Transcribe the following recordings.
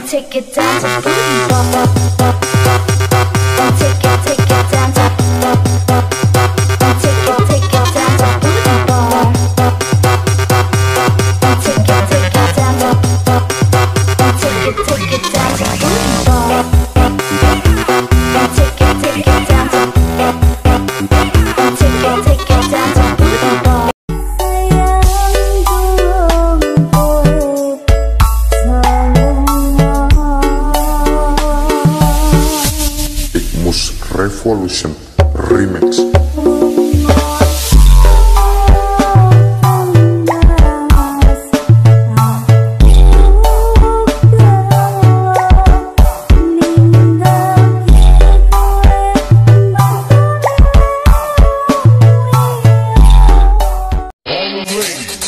take it down to booty bump, bump. Revolution Remix.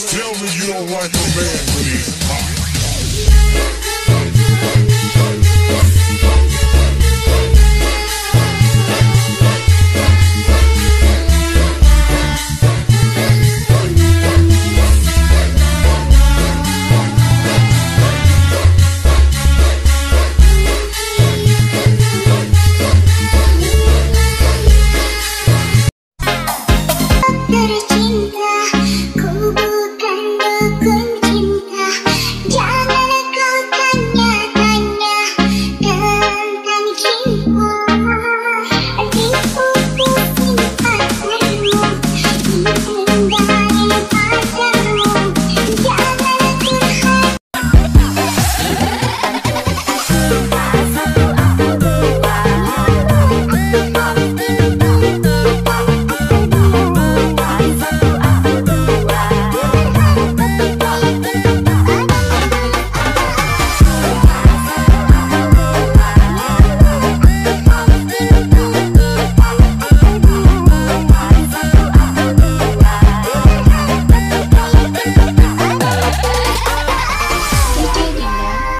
Tell me you don't like a man with